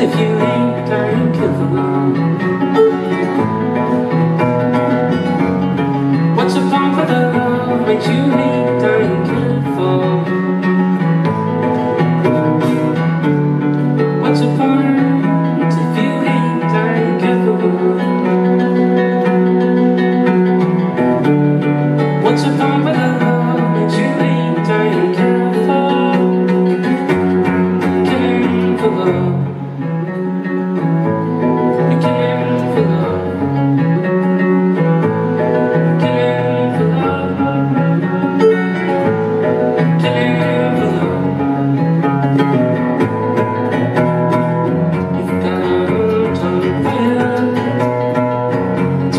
if you ain't drinkable. What's a plan for the love that you need?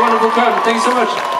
wonderful crowd. Thank so much.